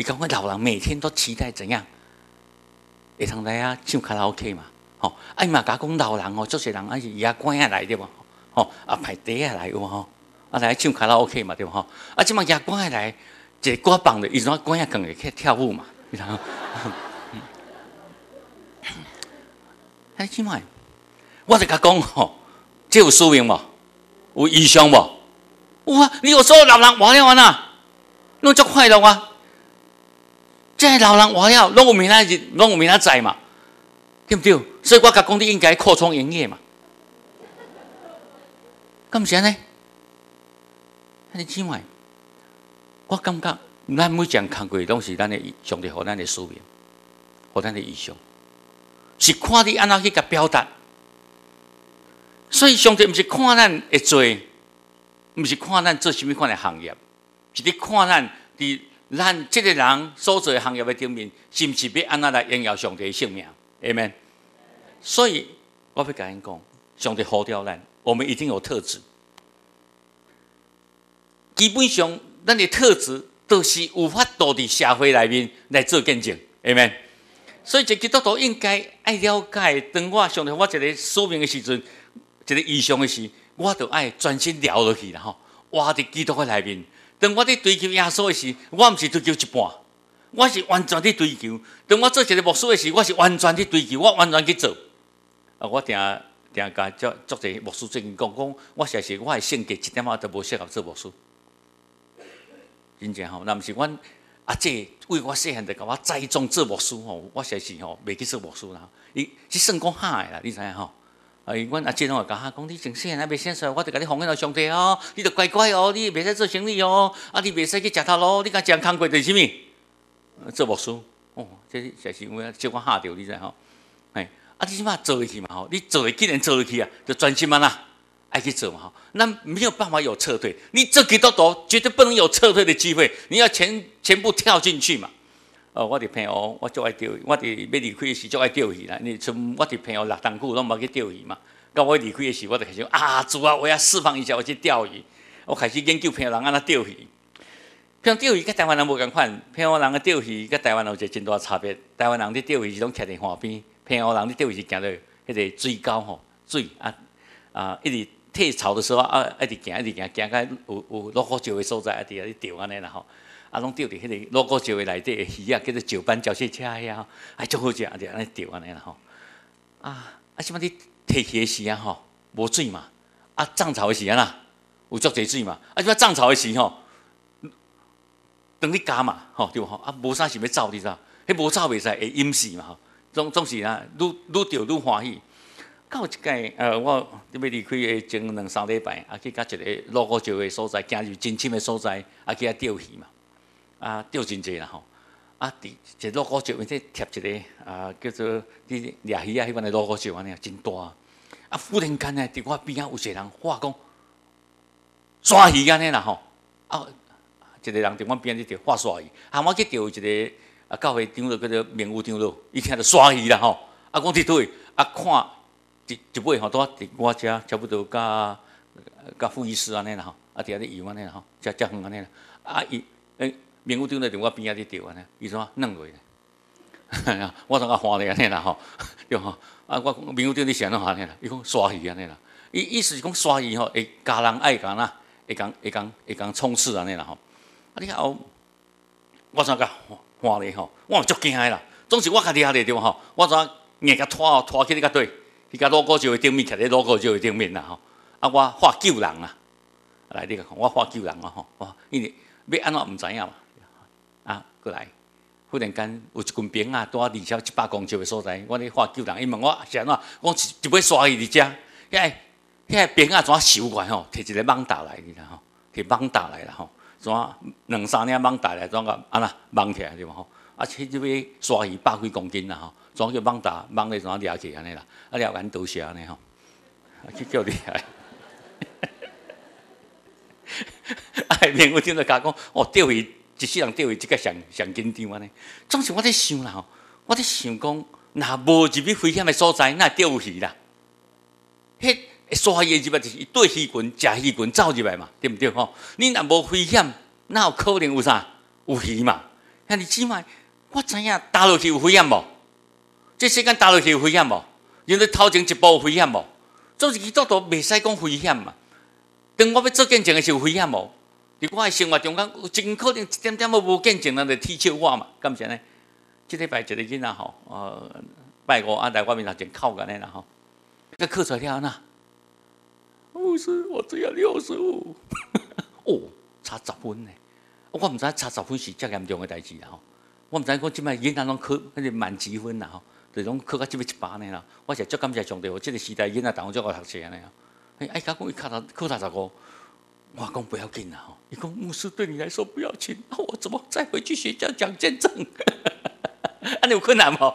伊讲，我老人每天都期待怎样？会通来啊唱卡拉 OK 嘛？吼，啊伊嘛甲讲老人哦，做些人啊是伊啊关下来对无？吼，啊排队下来有吼，啊来唱卡拉 OK 嘛对无？吼，啊即马也关下来，一个歌棒的，伊怎关下更会去跳舞嘛？你知道？哎，即摆，我就甲讲吼，这有输赢无？有异常无？有啊！你有说老人活了啊，那足快乐啊！这老人活了，拢有明仔日，拢有明仔载嘛，对不对？所以我甲讲，你应该扩充营业嘛。咁是安尼？你即摆，我感觉咱每件工过拢是咱的上帝互咱的使命，互咱的意向，是看你安怎去甲表达。所以上帝毋是看咱会做。毋是看咱做甚物款的行业，是伫看咱伫咱即个人所做行业的顶面，是毋是要安怎来荣耀上帝的性命？阿门。所以我要甲因讲，上帝呼召咱，我们一定有特质。基本上，咱的特质都是无法度伫社会内面来做见证。阿门。所以，一基督徒应该爱了解，当我上帝我一个使命的时阵，一个意向的时。我就爱专心聊落去啦吼，活伫基督的内面。当我伫追求耶稣的时，我毋是追求一半，我是完全伫追求。当我做一个牧师的时，我是完全伫追求，我完全去做。啊，我定定甲做做者牧师最近讲讲，我诚实我的性格一点仔都无适合做牧师。真正吼，那毋是阮阿姐为我细汉就甲我栽种做牧师吼，我诚实吼袂去做牧师啦。伊是算讲嗨啦，你知影吼？啊！阮阿姐拢会甲我讲，你真细汉袂先生，我著甲你奉献到上帝哦，你著乖乖哦，你袂使做生理哦，啊，你袂使去食头路，你甲讲工过做啥物？做牧师哦，这实是因为叫我吓着你知吼？哎，啊，你即码做下去嘛吼，你做会既然做下去啊，就专心嘛啦，爱去做嘛吼。咱没有办法有撤退，你这几多多绝对不能有撤退的机会，你要全全部跳进去嘛。哦，我伫朋友，我就爱钓鱼。我伫要离开时就爱钓鱼啦。你从我伫朋友六冬久拢无去钓鱼嘛。到我离开的时，我就开始啊，主啊，我要释放一下，我去钓鱼。我开始研究朋友人安怎钓鱼。像钓鱼，跟台湾人无共款。朋友人的钓鱼跟台湾人有一个真大差别。台湾人伫钓鱼是拢徛伫岸边，朋友人伫钓鱼是行到迄个水沟吼，水啊啊，一直退潮的时候啊，一直行一直行，行到有有落好少的所在，一直咧钓安尼啦吼。啊，拢钓伫迄个罗锅石的内底的鱼啊，叫做石斑、礁蟹车呀，啊，足好食，啊，就安尼钓安尼啦吼。啊，啊，什么你摕起的时啊吼，无水嘛，啊，涨潮的时啊啦，有足侪水嘛，啊，什么涨潮的时吼，等你加嘛，吼，对无吼，啊，无啥想要走，你知？迄无走袂使会淹死嘛，吼，总总是啊，愈愈钓愈欢喜。到一届，呃，我要离开的前两三礼拜，啊，去甲一个罗锅石的所在，行入真深的所在，啊，去遐钓鱼嘛。啊，钓真济啦吼！啊，伫一路高石面顶贴一个啊，叫做你掠鱼啊，迄款的路高石安尼真大。啊，忽然间呢，伫我边仔有一个人话讲，刷鱼安尼啦吼！啊，一个人伫我边仔伫钓刷鱼，啊我去钓一个啊，教会长老叫做明武长老，伊听着刷鱼啦吼！啊，讲伫对，啊，看一一尾吼，拄伫我遮差不多甲甲副医师安尼啦吼，啊，伫遐咧游安尼啦吼，遮遮远安尼啦，啊，伊诶。明武丢咧，伫我边仔伫钓安尼，伊怎弄落咧？我怎啊欢咧安尼啦吼，对吼？啊，我明武丢咧想怎安尼啦？伊讲刷鱼安尼啦，伊意思是讲刷鱼吼，会家人爱讲啦，会讲会讲会讲冲刺安尼啦吼。啊，你看我，我怎甲欢咧吼？我足惊诶啦，总是我家己遐咧对吼？我怎硬甲拖拖去你甲对？伊甲路高就会顶面，徛咧路高就会顶面啦吼。啊，我画救人啊，来你个，我画救人啊吼，哇，因为要安怎毋知影嘛？啊，过来！忽然间有一群兵啊，拄啊离超一百公尺的所在，我咧喊救人，伊问我是安怎，我一尾刷伊伫遮，遐遐兵啊怎啊收过来吼？摕一个网打来，你看吼，摕网打来啦吼，怎啊两三领网打来，怎个安那网起来对无吼？啊，迄一尾刷鱼百几公斤啦吼，怎叫网打网咧怎啊掠起安尼啦？啊掠完倒下安尼吼，啊去叫厉害！哎，面我听到甲讲，哦钓鱼。一世人钓鱼，即个上上紧张安尼。总是我在想啦吼，我在想讲，若无入去危险的所在，那钓鱼啦。迄刷鱼入来就是对鱼群、食鱼群走入来嘛，对毋对吼？你若无危险，那有可能有啥有鱼嘛？兄弟姊妹，我知影打落去有危险无？这时间打落去有危险无？因为头前一步有危险无？做基督徒袂使讲危险嘛。当我要做见证的时候有危险无？伫我的生活中间，真可能一点点都无见证，人就踢笑我嘛？干啥呢？即礼拜一个囡仔吼，呃，拜五啊，来我面头前靠个呢啦吼，个刻出来了呐。牧师，我只要六十五，哦，差十分呢。我毋知差十分是遮严重的代志啦吼。我毋知讲即摆囡仔拢考迄个满积分啦吼，就拢考到即摆一百呢啦。我是足感谢上帝，我即个时代囡仔同我足好读册安尼啊。哎，哎，甲讲伊考到考到十五，我讲不要紧啦吼。伊讲牧师对你来说不要紧，那我怎么再回去学校讲见证？安尼有困难无？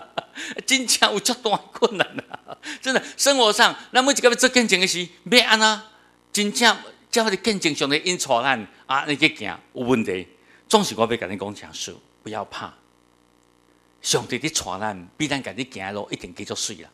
真正有足大困难啊！真的，生活上，咱每一个要做见证的时，要安怎？真正叫我哋见证上的因错咱啊，你去行有问题，总是我要甲你讲讲述，不要怕。上帝伫错咱，比咱家己行的路一定继续水啦。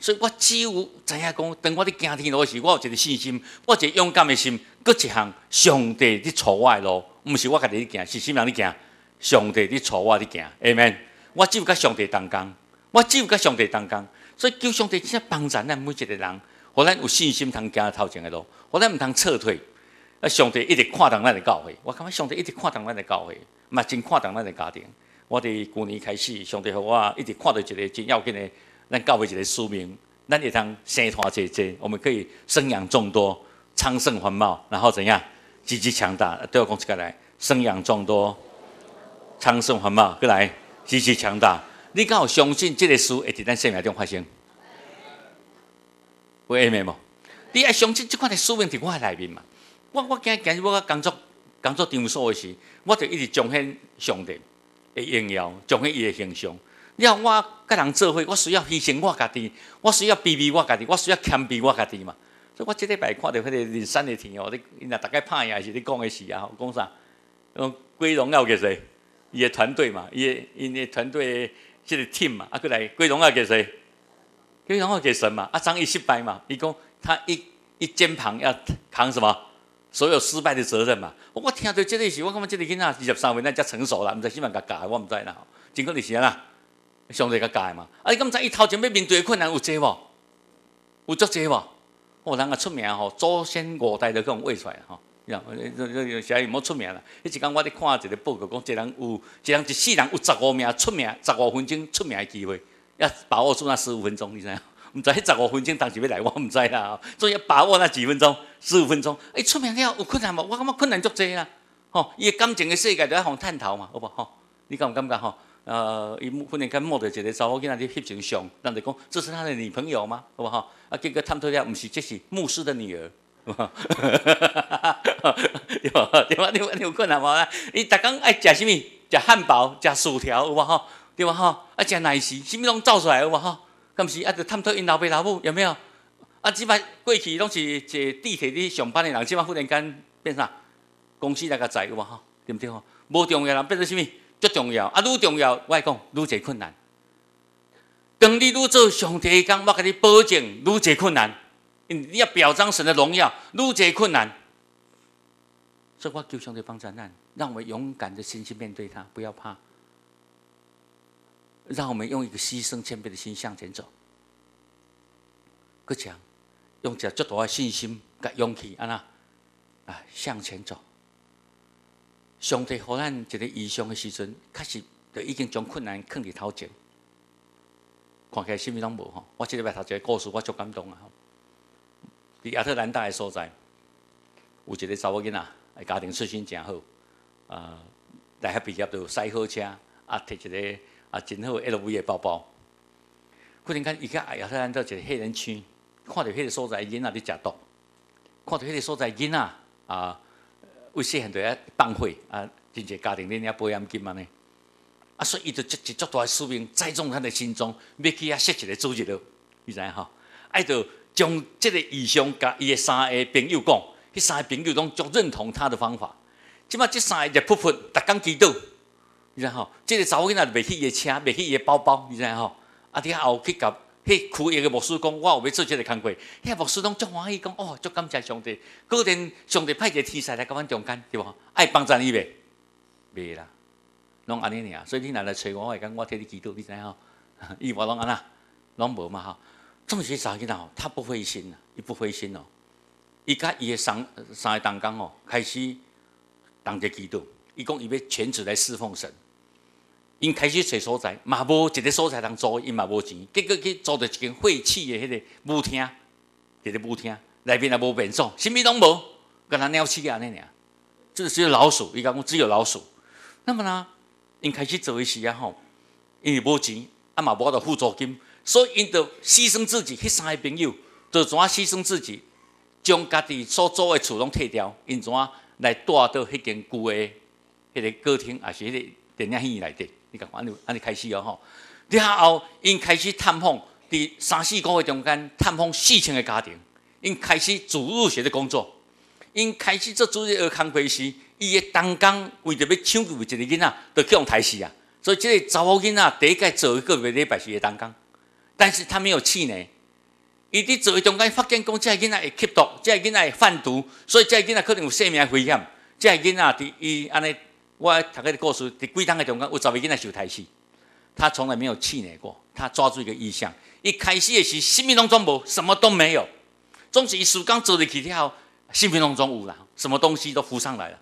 所以我只有知影讲，当我伫行天路时，我有一个信心，我一个勇敢的心，搁一项上帝伫错我的路，毋是我家己伫行，是什么人伫行？上帝伫错我伫行，阿门。我只有甲上帝同工，我只有甲上帝同工，所以求上帝真帮助咱每一个人，互咱有信心通行头前的路，互咱毋通撤退。啊，上帝一直看重咱的教会，我感觉上帝一直看重咱的教会，嘛真看重咱的家庭。我伫旧年开始，上帝互我一直看到一个真要紧的，咱教会一个使命，咱会通生团结结，我们可以生养众多，昌盛繁茂，然后怎样积极强大，对我讲起来，生养众多，昌盛繁茂，过来。积极强大，你敢有相信这个事会伫咱生命中发生？有下面无？你爱相信这款的使命伫我内面嘛？我我今今日我工作工作场所的时，我就一直彰显上帝的荣耀，彰显伊的形象。了，我甲人做伙，我需要牺牲我家己，我需要卑微我家己，我需要谦卑我家己嘛。所以我即礼拜看到迄个人山的天哦，你若大概拍也是你讲的事啊，讲啥？讲归荣耀给谁？伊的团队嘛，伊的伊的团队即个 team 嘛，啊，过来归荣耀给谁？归荣耀给神嘛。啊，张毅失败嘛，伊讲他一一肩膀要扛什么？所有失败的责任嘛。我听到这个时，我感觉这个囡仔二十三岁，咱才成熟啦，毋知希望甲教，我毋知啦。真可能是安啦，上帝甲教嘛。啊，你敢知伊头前要面对诶困难有济无？有足济无？哦，人啊出名吼，祖先五代都讲喂出来吼。呀，这这现在有冇出名啦？迄一讲我咧看一个报告，讲一人有，一人一世人有十五名出名，十五分钟出名的机会，要把握住那十五分钟，你知影？毋知迄十五分钟当时要来，我毋知啦。所以要把握那几分钟，十五分钟。哎，出名了有困难无？我感觉困难足济啊！吼，伊诶感情诶世界都要互探讨嘛，好无？吼，你感唔感觉？吼，呃，伊忽然间摸到一个查某囡仔伫翕张相，人就讲这是他的女朋友吗？好不好？啊，结果探讨了，毋是，这是牧师的女儿。对吧？对吧？你有困难无啦？你逐工爱食啥物？食汉堡、食薯条有无吼？对吧？吼，啊食奶昔，啥物拢造出来有无吼？敢是啊？着探讨因老爸老母有没有？啊，即摆过去拢是坐地铁伫上班的人，即摆忽然间变啥？公司来个载有无吼？对毋对吼？无重要人变做啥物？足重要啊！愈重要，我讲愈侪困难。当你愈做上帝工，我甲你保证愈侪困难。你要表彰神的荣耀，愈侪困难，这话求兄弟帮助难，让我们勇敢的心去面对他，不要怕，让我们用一个牺牲谦卑的心向前走。搁讲，用这足大的信心、甲勇气，安那啊向前走。上帝互咱一个异象的时阵，确实就已经将困难放伫头前，看起来什么拢无吼。我即礼拜读一个故事，我足感动啊！伫亚特兰大的所在，有一个查某囡仔，家庭出身真好，啊，大学毕业就赛好车，啊，摕一个啊真好 LV 的包包。忽然间，伊去亚特兰大一个黑人区，看到迄个所在囡仔伫食毒，看到迄个所在囡仔啊，为细汉就遐放火，啊，真侪家庭恁遐保险金安尼，啊，所以伊就一一足大的使命栽种他的心中，要去遐设一个组织了，你知影吼？爱着。将即个异象甲伊的三个朋友讲，迄三个朋友拢足认同他的方法。即马这三个就噗噗，逐工祈祷，你知影吼？这个查某囡仔袂去伊的车，袂去伊的包包，你知影吼？啊，伫后去甲迄区域的牧师讲，我有要做这个工作。迄个牧师拢足欢喜讲，哦，足感谢上帝，果然上帝派一个天使来甲阮中间，对无？爱帮助伊袂？袂啦，拢安尼尔，所以你若来找我，我会讲我替你祈祷，你知影吼？伊话拢安那，拢无嘛吼。总是查囡仔吼，他不灰心啊，伊不灰心哦。伊甲伊诶三三个同工哦，开始同齐祈祷。伊讲伊要全职来侍奉神。因开始找所在，嘛无一个所在通租，因嘛无钱，结果去租着一间废弃的迄个舞厅，一个舞厅内面也无便所，啥物拢无，跟他鸟鼠安尼尔。这只有老鼠，伊讲只有老鼠。那么呢，因开始做一时啊吼，因为无钱，啊嘛无得付租金，所以因就牺牲自己，迄三个朋友就怎啊牺牲自己，将家己所租的厝拢退掉，因怎啊来带到迄间旧的迄个歌厅，也是迄个电影院内底。你讲安尼安尼开始哦吼，然后因开始探访，伫三四个月中间探访四千个家庭，因开始主入学的工作，因开始做主日学康培时，伊的同工为着要抢救一个囡仔，就去用台死啊！所以这个查某囡仔第一届做一个月礼拜是的同工，但是他没有气馁，伊伫做中间发现讲，这个囡仔会吸毒，这个囡仔会贩毒，所以这个囡仔可能有生命危险，这个囡仔伫伊安尼。我读个故事，伫几档个中间，有十位囡仔受台死，他从来没有气馁过。他抓住一个意向，一开始的是生命当中无，什么都没有，总是一时间做入去之后，生命当中有啦，什么东西都浮上来了。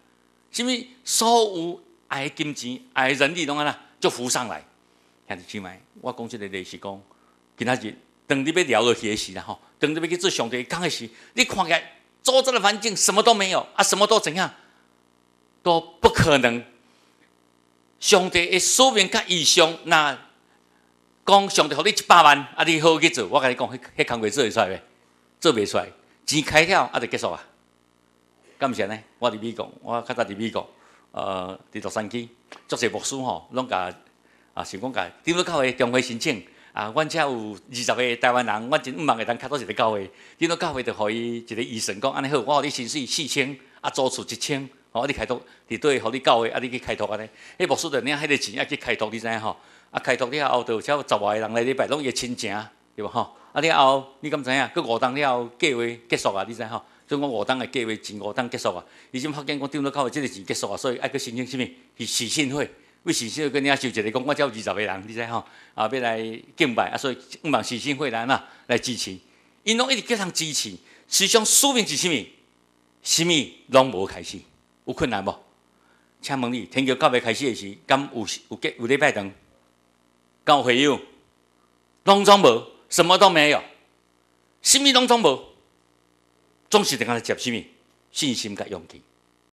什么所有爱金钱、爱人力拢安啦，就浮上来。兄弟姐妹，我讲这个例是讲，今仔日等你要聊落去时啦吼，等你要去做上帝讲的时，你看起来周遭的环境什么都没有啊，什么都怎样？都不可能。上帝的使命较异象，那讲上帝给你一百万，啊，你好好去做。我跟你讲，迄迄工课做会出来未？做袂出来，钱开了啊，就结束啊。敢毋是安尼？我伫美国，我较早伫美国，呃，伫洛杉矶，足侪牧师吼，拢甲啊，想讲甲顶多教会中会申请啊，阮遮有二十个台湾人，阮真毋茫会当开到一个教会，顶多教会就互伊一个医生讲，安尼好，我互你薪水四千，啊，租厝一千。哦，你开拓，伫对，互你教会，啊，你去开拓安尼。迄牧师就领迄个钱，啊去开拓，你知影吼？啊，开拓了后，就有超十外个人来礼拜，拢伊亲情，对无吼？啊，了后，你敢知影？佮五档了后，计划结束啊，你知影吼？所以讲五档的计划前五档结束啊。已经发现讲，顶到教会即个钱结束啊，所以爱去申请啥物？是喜信会，为喜信会跟领受一个讲，我只有二十个人，你知影吼？啊，要来敬拜啊，所以毋望喜信会来呐来支持。因拢一直叫人支持，实际上使命是啥物？啥物拢无开始。有困难无？请问你，天桥告别开始的时，敢有有给有礼拜堂？敢有会友？拢总无，什么都没有，什么拢总无，总是得讲接什么信心甲勇气。